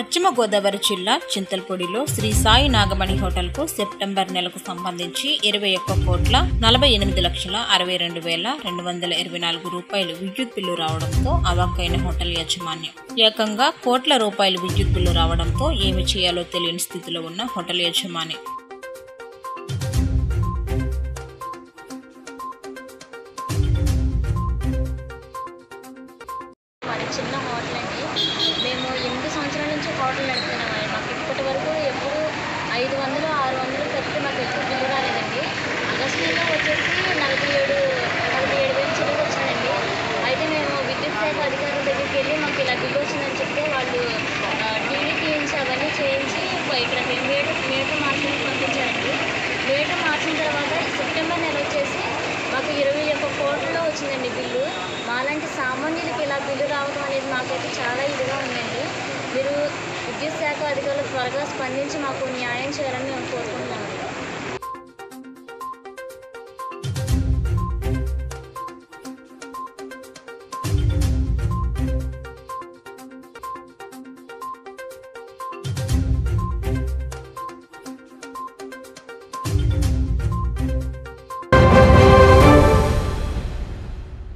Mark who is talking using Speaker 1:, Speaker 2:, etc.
Speaker 1: పశ్చిమ గోదావరి జిల్లా చింతల్పూడిలో శ్రీ సాయి నాగమణి హోటల్కు సెప్టెంబర్ నెలకు సంబంధించి ఇరవై ఒక్క కోట్ల నలభై ఎనిమిది లక్షల అరవై రెండు వేల రెండు వందల ఇరవై నాలుగు రూపాయలు విద్యుత్ బిల్లు రావడంతో అవాక్కైన హోటల్ యాజమాన్యం. ఏకంగా కోట్ల రూపాయలు విద్యుత్ బిల్లు రావడంతో ఏమి చేయాలో తెలియని స్థితిలో ఉన్న హోటల్ యజమాని
Speaker 2: చిన్న హోటల్ అండి. మేము నుంచి హోటల్ నడుపుతున్నామండి మాకు ఇప్పటి వరకు ఎప్పుడు ఐదు వందలు ఆరు వందలు తప్పితే మాకు ఎక్కువ బిల్లు రాలేదండి. ఆగస్టు నెలలో వచ్చేసి నలభై ఏడు నలభై ఏడు వేలు చిల్లర వచ్చానండి. అయితే మేము విద్యుత్ శాఖ అధికారుల దగ్గరికి వెళ్ళి మాకు ఇలా బిల్లు వచ్చిందని చెప్తే వాళ్ళు టీవీ తీయించి అవన్నీ చేయించి ఇక్కడ మీటర్ మేట మార్చడానికి పంపించారండి. మేట మార్చిన తర్వాత సెప్టెంబర్ నెల వచ్చేసి మాకు ఇరవై ఒక్క కోట్లలో వచ్చిందండి బిల్లు. మాలాంటి సామాన్యులకి ఇలా బిల్లు రావడం అనేది మాకైతే చాలా ఇదిగా ఉందండి మీరు విద్యుత్ శాఖ అధికారులు త్వరగా స్పందించి మాకు న్యాయం చేయాలని మేము కోరుకుంటున్నాము